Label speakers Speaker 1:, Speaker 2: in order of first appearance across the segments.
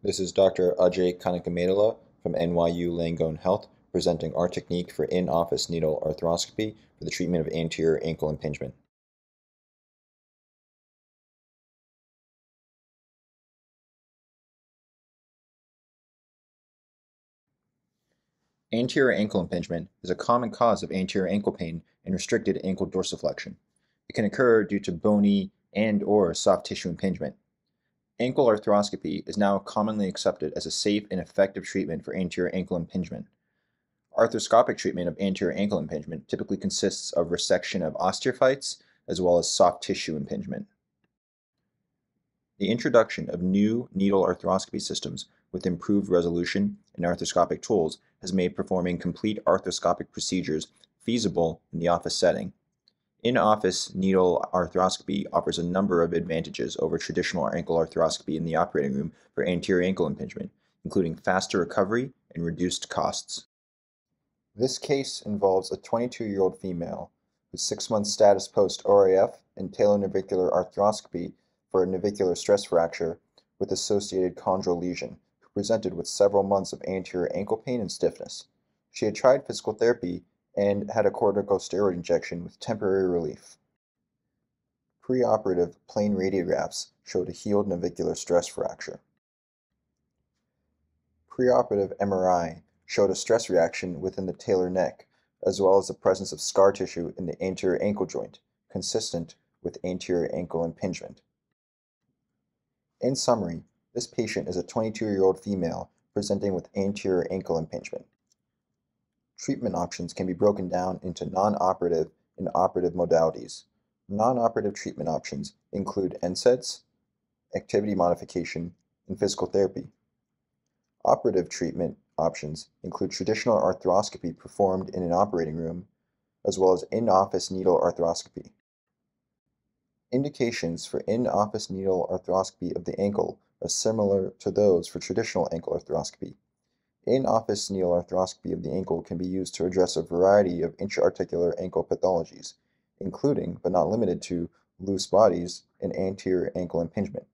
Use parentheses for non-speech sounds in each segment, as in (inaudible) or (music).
Speaker 1: This is Dr. Ajay Kanakamedala from NYU Langone Health presenting our technique for in-office needle arthroscopy for the treatment of anterior ankle impingement. Anterior ankle impingement is a common cause of anterior ankle pain and restricted ankle dorsiflexion. It can occur due to bony and or soft tissue impingement. Ankle arthroscopy is now commonly accepted as a safe and effective treatment for anterior ankle impingement. Arthroscopic treatment of anterior ankle impingement typically consists of resection of osteophytes as well as soft tissue impingement. The introduction of new needle arthroscopy systems with improved resolution and arthroscopic tools has made performing complete arthroscopic procedures feasible in the office setting in-office needle arthroscopy offers a number of advantages over traditional ankle arthroscopy in the operating room for anterior ankle impingement, including faster recovery and reduced costs. This case involves a 22-year-old female with six months status post-ORIF and talonavicular arthroscopy for a navicular stress fracture with associated chondral lesion, who presented with several months of anterior ankle pain and stiffness. She had tried physical therapy and had a corticosteroid injection with temporary relief. Preoperative plain radiographs showed a healed navicular stress fracture. Preoperative MRI showed a stress reaction within the talar neck, as well as the presence of scar tissue in the anterior ankle joint, consistent with anterior ankle impingement. In summary, this patient is a 22-year-old female presenting with anterior ankle impingement. Treatment options can be broken down into non-operative and operative modalities. Non-operative treatment options include NSAIDs, activity modification, and physical therapy. Operative treatment options include traditional arthroscopy performed in an operating room, as well as in-office needle arthroscopy. Indications for in-office needle arthroscopy of the ankle are similar to those for traditional ankle arthroscopy. In-office needle arthroscopy of the ankle can be used to address a variety of intra-articular ankle pathologies, including, but not limited to, loose bodies and anterior ankle impingement.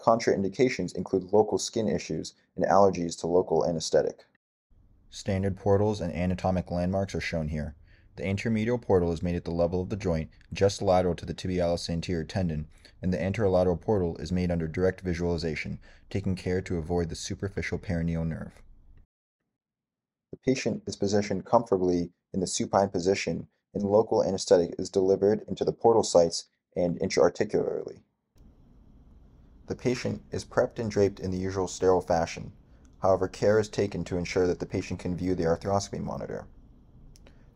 Speaker 1: Contraindications include local skin issues and allergies to local anesthetic. Standard portals and anatomic landmarks are shown here. The anteromedial portal is made at the level of the joint, just lateral to the tibialis anterior tendon, and the anterolateral portal is made under direct visualization, taking care to avoid the superficial peroneal nerve. Patient is positioned comfortably in the supine position and local anesthetic is delivered into the portal sites and intra-articularly. The patient is prepped and draped in the usual sterile fashion. However, care is taken to ensure that the patient can view the arthroscopy monitor.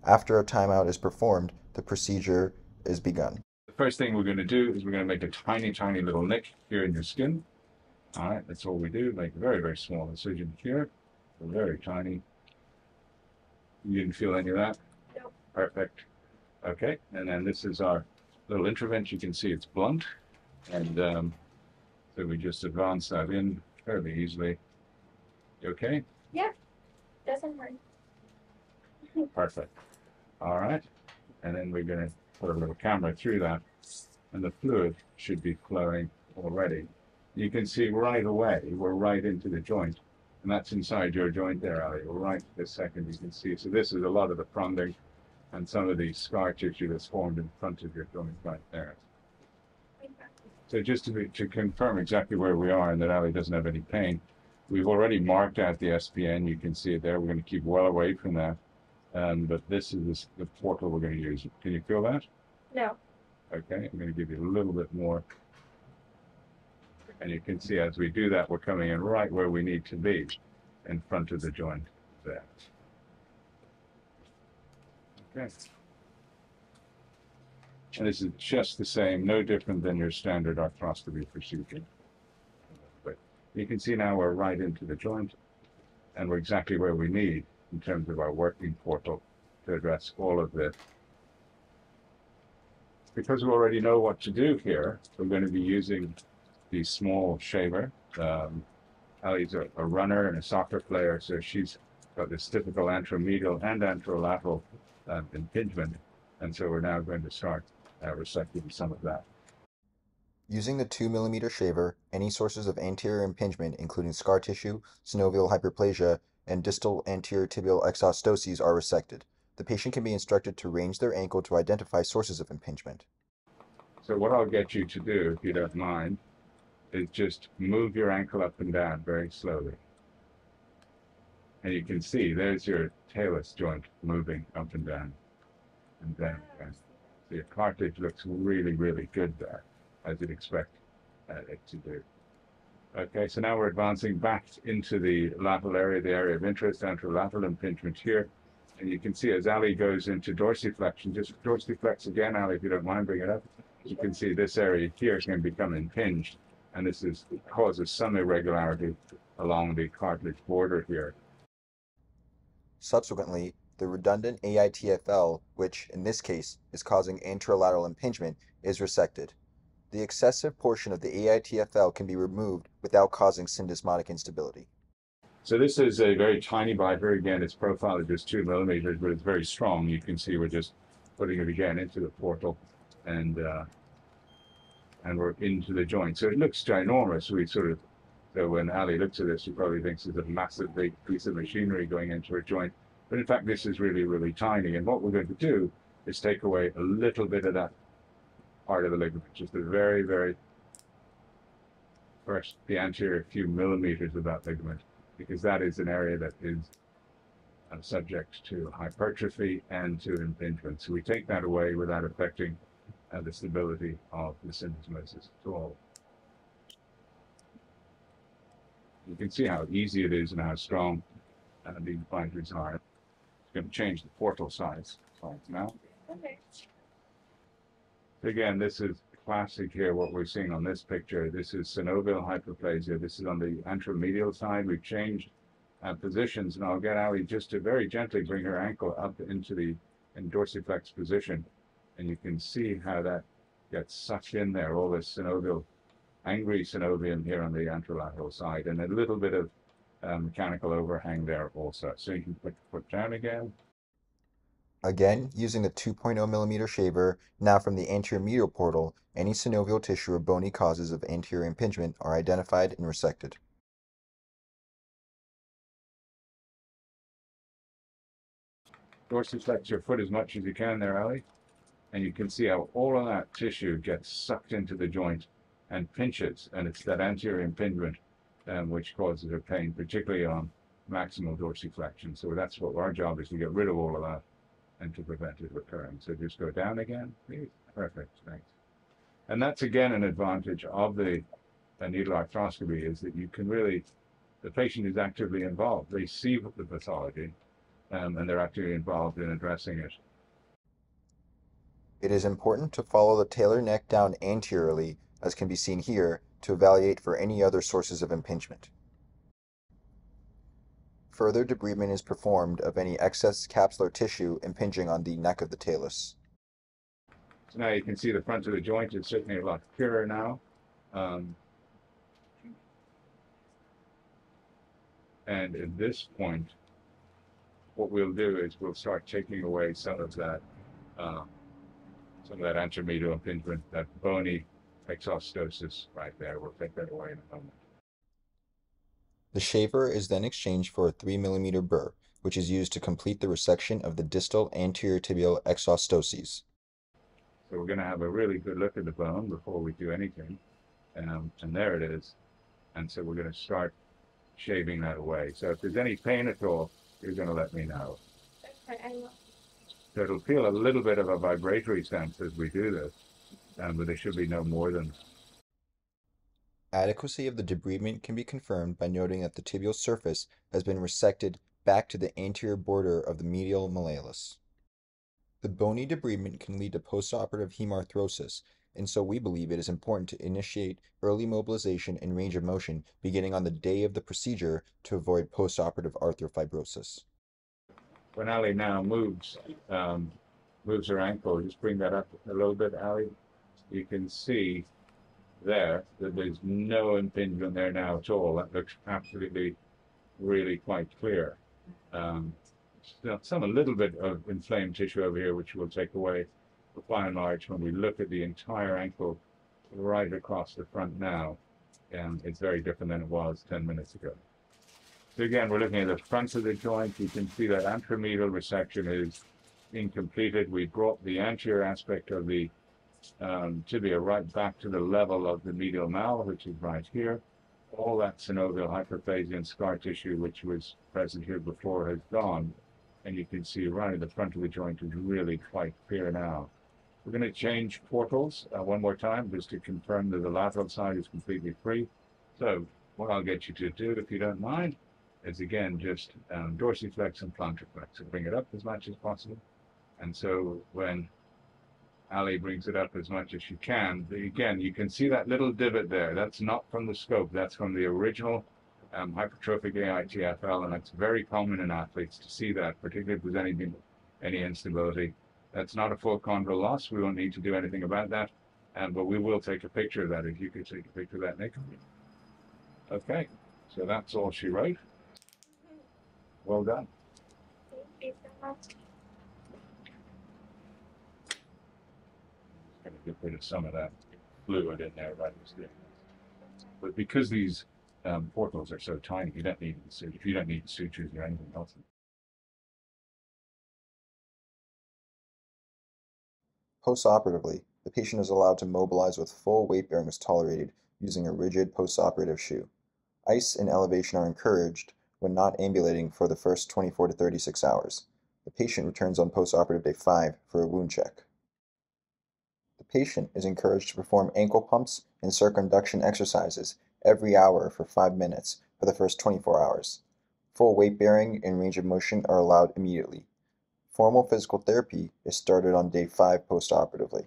Speaker 1: After a timeout is performed, the procedure is begun.
Speaker 2: The first thing we're going to do is we're going to make a tiny, tiny little nick here in your skin. All right, that's all we do. Make a very, very small incision here, very tiny. You didn't feel any of that?
Speaker 3: Nope.
Speaker 2: Perfect. Okay, and then this is our little intervention. You can see it's blunt. And um, so we just advance that in fairly easily. You okay?
Speaker 3: Yeah, doesn't hurt. (laughs)
Speaker 2: Perfect. All right. And then we're going to put a little camera through that. And the fluid should be flowing already. You can see right away, we're right into the joint and that's inside your joint there, Ali. Right this second you can see. So this is a lot of the fronding and some of the scar tissue that's formed in front of your joint right there. So just to, be, to confirm exactly where we are and that Ali doesn't have any pain, we've already marked out the SPN. You can see it there. We're going to keep well away from that. Um, but this is the portal we're going to use. Can you feel that?
Speaker 3: No.
Speaker 2: Okay, I'm going to give you a little bit more and you can see as we do that, we're coming in right where we need to be in front of the joint there. Okay. And this is just the same, no different than your standard arthroscopy procedure. But you can see now we're right into the joint and we're exactly where we need in terms of our working portal to address all of this. Because we already know what to do here, we're going to be using the small shaver. Um, Ali's a, a, runner and a soccer player, so she's got this typical anteromedial and anterolateral uh, impingement. And so we're now going to start uh, resecting some of that.
Speaker 1: Using the 2 mm shaver, any sources of anterior impingement, including scar tissue, synovial hyperplasia, and distal anterior tibial exostoses, are resected. The patient can be instructed to range their ankle to identify sources of impingement.
Speaker 2: So what I'll get you to do, if you don't mind, is just move your ankle up and down very slowly. And you can see there's your talus joint moving up and down and down. And your cartilage looks really, really good there, as you'd expect uh, it to do. Okay, so now we're advancing back into the lateral area, the area of interest, anterolateral impingement here. And you can see as Ali goes into dorsiflexion, just dorsiflex again, Ali, if you don't mind, bring it up. You can see this area here can become impinged, and this is causes some irregularity along the cartilage border here.
Speaker 1: Subsequently, the redundant AITFL, which in this case is causing anterolateral impingement, is resected. The excessive portion of the AITFL can be removed without causing syndesmotic instability.
Speaker 2: So this is a very tiny biter. Again, its profile is just two millimeters, but it's very strong. You can see we're just putting it again into the portal and uh, and we're into the joint. So it looks ginormous. We sort of so when Ali looks at this, he probably thinks it's a massive big piece of machinery going into a joint. But in fact, this is really, really tiny. And what we're going to do is take away a little bit of that part of the ligament, just the very, very first, the anterior few millimeters of that ligament, because that is an area that is uh, subject to hypertrophy and to impingement. So we take that away without affecting uh, the stability of the syndesmosis at all. You can see how easy it is and how strong uh, these biters are. It's going to change the portal size, size now.
Speaker 3: Okay.
Speaker 2: Again, this is classic here, what we're seeing on this picture. This is synovial hyperplasia. This is on the anteromedial side. We've changed uh, positions, and I'll get Ali just to very gently bring her ankle up into the in dorsiflex position. And you can see how that gets sucked in there, all this synovial, angry synovium here on the anterolateral side, and a little bit of uh, mechanical overhang there also. So you can put foot down again.
Speaker 1: Again, using the 2.0 millimeter shaver, now from the anterior medial portal, any synovial tissue or bony causes of anterior impingement are identified and resected.
Speaker 2: dorsiflex your foot as much as you can there, Ali. And you can see how all of that tissue gets sucked into the joint and pinches. And it's that anterior impingement um, which causes the pain, particularly on maximal dorsiflexion. So that's what our job is to get rid of all of that and to prevent it recurring. So just go down again, please. Perfect, thanks. And that's again an advantage of the, needle arthroscopy is that you can really, the patient is actively involved. They see the pathology um, and they're actively involved in addressing it.
Speaker 1: It is important to follow the talar neck down anteriorly, as can be seen here, to evaluate for any other sources of impingement. Further debridement is performed of any excess capsular tissue impinging on the neck of the talus.
Speaker 2: So now you can see the front of the joint is certainly a lot clearer now. Um, and at this point, what we'll do is we'll start taking away some of that, uh, some of that anteromedial impingement, that bony exostosis right there. We'll take that away in a moment.
Speaker 1: The shaver is then exchanged for a 3 mm burr, which is used to complete the resection of the distal anterior tibial exostoses.
Speaker 2: So we're going to have a really good look at the bone before we do anything. Um, and there it is. And so we're going to start shaving that away. So if there's any pain at all, you're going to let me know.
Speaker 3: Okay, I will.
Speaker 2: So it'll feel a little bit of a vibratory sense as we do this, um, but there should be no more than
Speaker 1: Adequacy of the debridement can be confirmed by noting that the tibial surface has been resected back to the anterior border of the medial malleolus. The bony debridement can lead to postoperative hemarthrosis, and so we believe it is important to initiate early mobilization and range of motion beginning on the day of the procedure to avoid postoperative arthrofibrosis.
Speaker 2: When Ali now moves, um, moves her ankle, just bring that up a little bit, Ali. You can see there that there's no impingement there now at all. That looks absolutely, really quite clear. Um, some a little bit of inflamed tissue over here, which we'll take away. But by and large, when we look at the entire ankle right across the front now, and it's very different than it was 10 minutes ago. So again, we're looking at the front of the joint. You can see that anteromedial resection is incompleted. We brought the anterior aspect of the um, tibia right back to the level of the medial mal, which is right here. All that synovial hyperplasia and scar tissue, which was present here before, has gone. And you can see right at the front of the joint is really quite clear now. We're going to change portals uh, one more time just to confirm that the lateral side is completely free. So what I'll get you to do, if you don't mind, is again just um, dorsiflex and plantarflex. So bring it up as much as possible. And so when Ali brings it up as much as she can, again, you can see that little divot there. That's not from the scope. That's from the original um, hypertrophic AITFL, and that's very common in athletes to see that, particularly if there's any, any instability. That's not a full chondral loss. We won't need to do anything about that, um, but we will take a picture of that. If you could take a picture of that, Nick. Okay, so that's all she wrote. Well done.
Speaker 3: Thank you so much.
Speaker 2: Going to get rid of some of that fluid in there right as there. But because these um, portals are so tiny, you don't need the suture. If you don't need sutures or anything else.
Speaker 1: Postoperatively, the patient is allowed to mobilize with full weight bearing as tolerated using a rigid postoperative shoe. Ice and elevation are encouraged when not ambulating for the first 24 to 36 hours. The patient returns on postoperative day 5 for a wound check. The patient is encouraged to perform ankle pumps and circumduction exercises every hour for 5 minutes for the first 24 hours. Full weight bearing and range of motion are allowed immediately. Formal physical therapy is started on day 5 postoperatively.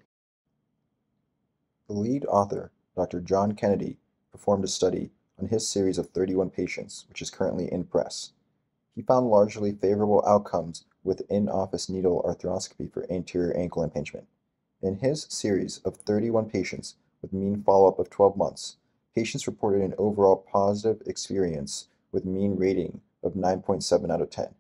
Speaker 1: The lead author, Dr. John Kennedy, performed a study on his series of 31 patients, which is currently in press. He found largely favorable outcomes with in-office needle arthroscopy for anterior ankle impingement. In his series of 31 patients with mean follow-up of 12 months, patients reported an overall positive experience with mean rating of 9.7 out of 10.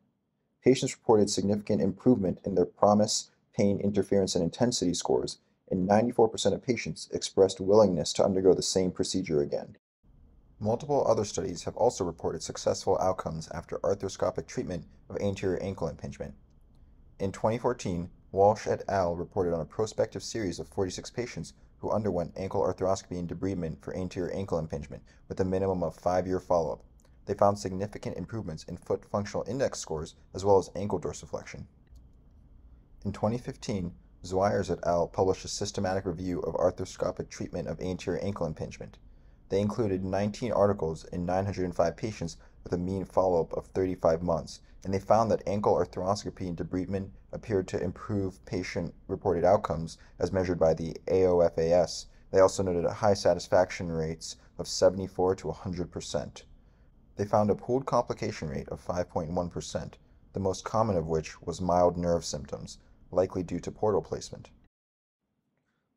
Speaker 1: Patients reported significant improvement in their PROMIS, pain interference, and intensity scores, and 94% of patients expressed willingness to undergo the same procedure again. Multiple other studies have also reported successful outcomes after arthroscopic treatment of anterior ankle impingement. In 2014, Walsh et al. reported on a prospective series of 46 patients who underwent ankle arthroscopy and debridement for anterior ankle impingement with a minimum of five year follow up. They found significant improvements in foot functional index scores as well as ankle dorsiflexion. In 2015, Zwiers et al. published a systematic review of arthroscopic treatment of anterior ankle impingement. They included 19 articles in 905 patients with a mean follow-up of 35 months, and they found that ankle arthroscopy and debridement appeared to improve patient-reported outcomes as measured by the AOFAS. They also noted high satisfaction rates of 74 to 100%. They found a pooled complication rate of 5.1%, the most common of which was mild nerve symptoms, likely due to portal placement.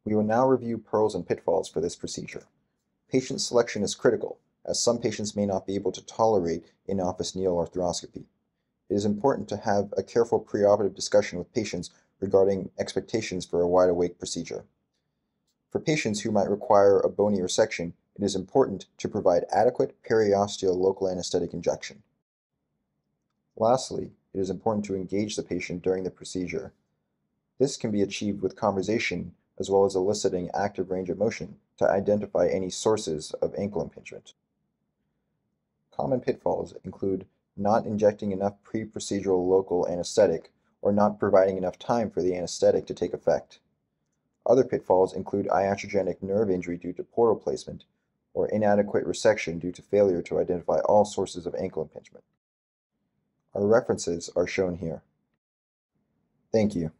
Speaker 1: We will now review pearls and pitfalls for this procedure. Patient selection is critical, as some patients may not be able to tolerate in-office needle arthroscopy. It is important to have a careful preoperative discussion with patients regarding expectations for a wide awake procedure. For patients who might require a bony resection, it is important to provide adequate periosteal local anesthetic injection. Lastly, it is important to engage the patient during the procedure. This can be achieved with conversation as well as eliciting active range of motion to identify any sources of ankle impingement. Common pitfalls include not injecting enough pre-procedural local anesthetic or not providing enough time for the anesthetic to take effect. Other pitfalls include iatrogenic nerve injury due to portal placement or inadequate resection due to failure to identify all sources of ankle impingement. Our references are shown here. Thank you.